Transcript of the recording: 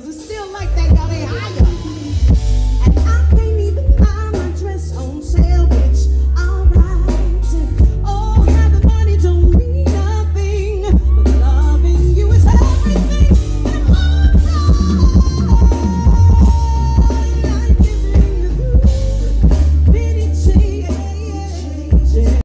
todos os seus.